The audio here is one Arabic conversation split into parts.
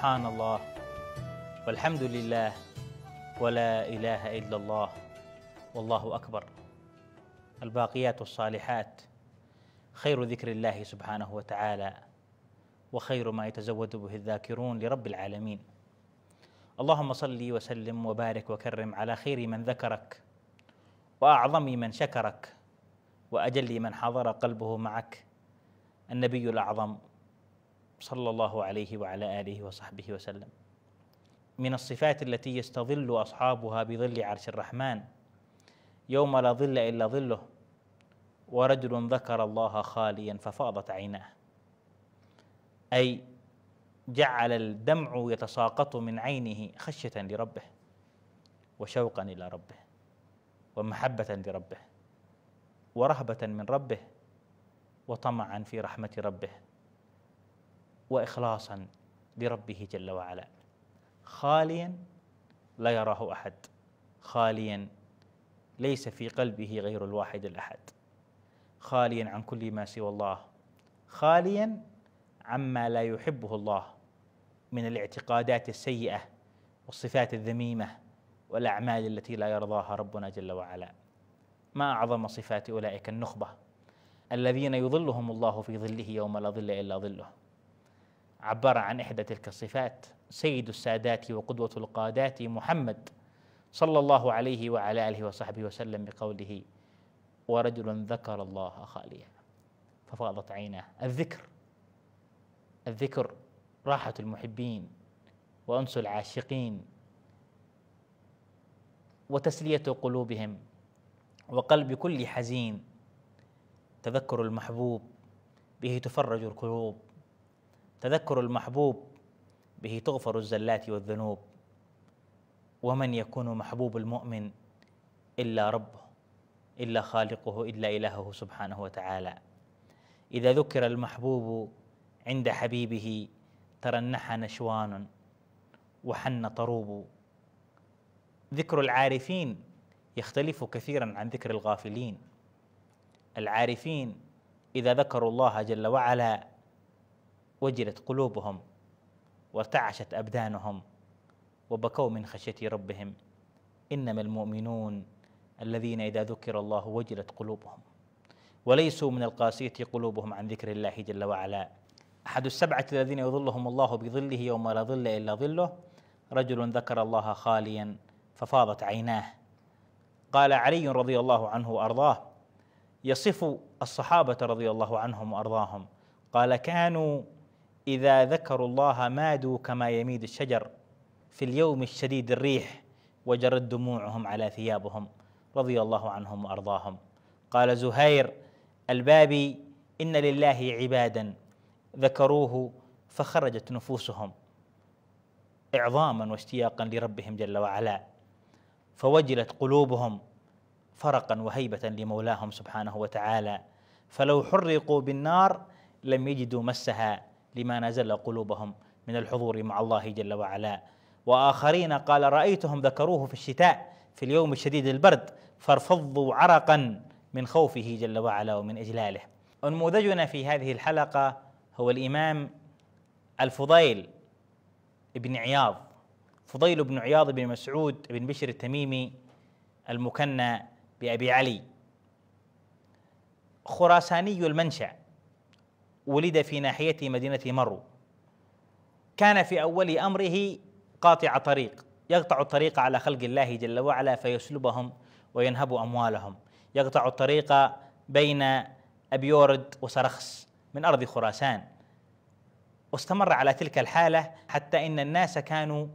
سبحان الله والحمد لله ولا إله إلا الله والله أكبر الباقيات الصالحات خير ذكر الله سبحانه وتعالى وخير ما يتزود به الذاكرون لرب العالمين اللهم صل وسلم وبارك وكرم على خير من ذكرك وأعظم من شكرك وأجل من حضر قلبه معك النبي الأعظم صلى الله عليه وعلى آله وصحبه وسلم. من الصفات التي يستظل أصحابها بظل عرش الرحمن. يوم لا ظل إلا ظله ورجل ذكر الله خاليا ففاضت عيناه. أي جعل الدمع يتساقط من عينه خشية لربه وشوقا إلى ربه ومحبة لربه ورهبة من ربه وطمعا في رحمة ربه. واخلاصا لربه جل وعلا. خاليا لا يراه أحد. خاليا ليس في قلبه غير الواحد الأحد. خاليا عن كل ما سوى الله. خاليا عما لا يحبه الله من الاعتقادات السيئة والصفات الذميمة والأعمال التي لا يرضاها ربنا جل وعلا. ما أعظم صفات أولئك النخبة الذين يظلهم الله في ظله يوم لا ظل إلا ظله. عبر عن إحدى تلك الصفات سيد السادات وقدوة القادات محمد صلى الله عليه وعلى آله وصحبه وسلم بقوله ورجل ذكر الله خاليا. ففاضت عيناه. الذكر الذكر راحة المحبين وأنس العاشقين وتسلية قلوبهم وقلب كل حزين. تذكر المحبوب به تفرج القلوب تذكر المحبوب به تغفر الزلات والذنوب ومن يكون محبوب المؤمن إلا ربه إلا خالقه إلا إلهه سبحانه وتعالى. إذا ذكر المحبوب عند حبيبه ترنح نشوان وحن طروب. ذكر العارفين يختلف كثيرا عن ذكر الغافلين. العارفين إذا ذكروا الله جل وعلا وجلت قلوبهم وارتعشت أبدانهم وبكوا من خشية ربهم. إنما المؤمنون الذين إذا ذكر الله وجلت قلوبهم. وليسوا من القاسية قلوبهم عن ذكر الله جل وعلا. أحد السبعة الذين يظلهم الله بظله يوم لا ظل إلا ظله رجل ذكر الله خاليا ففاضت عيناه. قال علي رضي الله عنه وأرضاه يصف الصحابة رضي الله عنهم وأرضاهم. قال كانوا إذا ذكروا الله مادوا كما يميد الشجر في اليوم الشديد الريح وجرت دموعهم على ثيابهم رضي الله عنهم وأرضاهم. قال زهير البابي إن لله عبادا ذكروه فخرجت نفوسهم إعظاما واشتياقا لربهم جل وعلا فوجلت قلوبهم فرقا وهيبة لمولاهم سبحانه وتعالى. فلو حرقوا بالنار لم يجدوا مسها لما نزل قلوبهم من الحضور مع الله جل وعلا. وآخرين قال رأيتهم ذكروه في الشتاء في اليوم الشديد البرد فارفضوا عرقا من خوفه جل وعلا ومن إجلاله. أنموذجنا في هذه الحلقة هو الإمام الفضيل بن عياض فضيل بن عياض بن مسعود بن بشر التميمي المكنى بأبي علي. خراساني المنشأ. ولد في ناحية مدينة مرو. كان في أول أمره قاطع طريق يقطع الطريق على خلق الله جل وعلا فيسلبهم وينهب أموالهم. يقطع الطريق بين أبيورد وسرخس من أرض خراسان. واستمر على تلك الحالة حتى إن الناس كانوا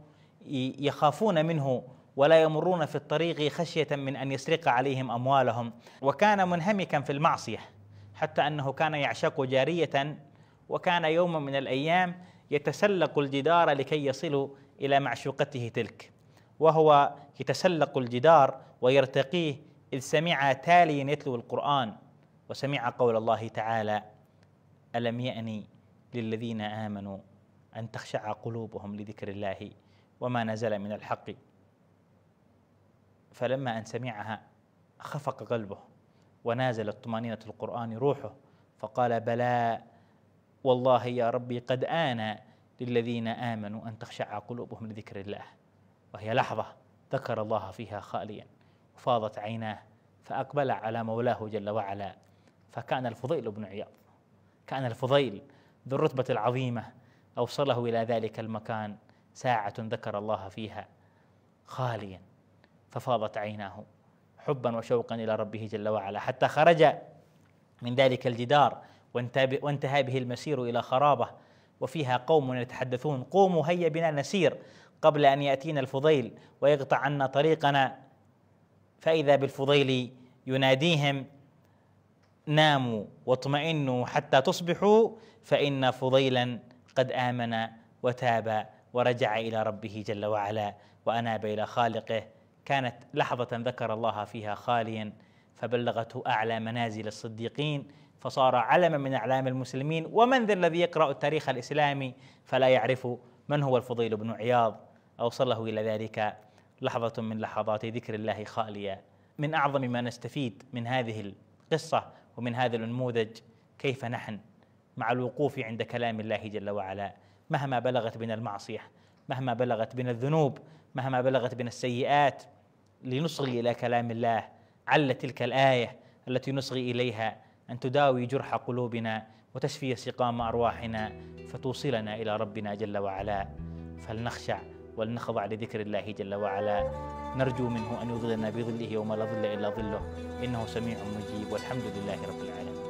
يخافون منه ولا يمرون في الطريق خشية من أن يسرق عليهم أموالهم. وكان منهمكا في المعصية. حتى أنه كان يعشق جارية وكان يوما من الأيام يتسلق الجدار لكي يصلوا إلى معشوقته تلك. وهو يتسلق الجدار ويرتقيه إذ سمع تاليا يتلو القرآن وسمع قول الله تعالى ألم يأني للذين آمنوا أن تخشع قلوبهم لذكر الله وما نزل من الحق؟ فلما أن سمعها خفق قلبه. ونازلت طمانينه القرآن روحه فقال بلى والله يا ربي قد آن للذين آمنوا أن تخشع قلوبهم لذكر الله. وهي لحظة ذكر الله فيها خاليا وفاضت عيناه فأقبل على مولاه جل وعلا فكان الفضيل بن عياض كان الفضيل ذو الرتبة العظيمة أوصله إلى ذلك المكان ساعة ذكر الله فيها خاليا ففاضت عيناه. حبا وشوقا إلى ربه جل وعلا. حتى خرج من ذلك الجدار وانتهى به المسير إلى خرابة وفيها قوم يتحدثون. قوموا هيا بنا نسير قبل أن يأتينا الفضيل ويقطع عنا طريقنا. فإذا بالفضيل يناديهم ناموا واطمئنوا حتى تصبحوا فإن فضيلا قد آمن وتاب ورجع إلى ربه جل وعلا وأناب إلى خالقه. كانت لحظة ذكر الله فيها خاليا فبلغته أعلى منازل الصديقين فصار علما من أعلام المسلمين ومن ذا الذي يقرأ التاريخ الإسلامي؟ فلا يعرف من هو الفضيل بن عياض. أوصله إلى ذلك لحظة من لحظات ذكر الله خالية من أعظم ما نستفيد من هذه القصة ومن هذا النموذج كيف نحن مع الوقوف عند كلام الله جل وعلا؟ مهما بلغت بنا المعصية مهما بلغت بنا الذنوب مهما بلغت بنا السيئات لنصغي إلى كلام الله عل تلك الآية التي نصغي إليها أن تداوي جرح قلوبنا وتشفي سقام أرواحنا فتوصلنا إلى ربنا جل وعلا. فلنخشع ولنخضع لذكر الله جل وعلا. نرجو منه أن يظلنا بظله يوم لا ظل إلا ظله. إنه سميع مجيب. والحمد لله رب العالمين.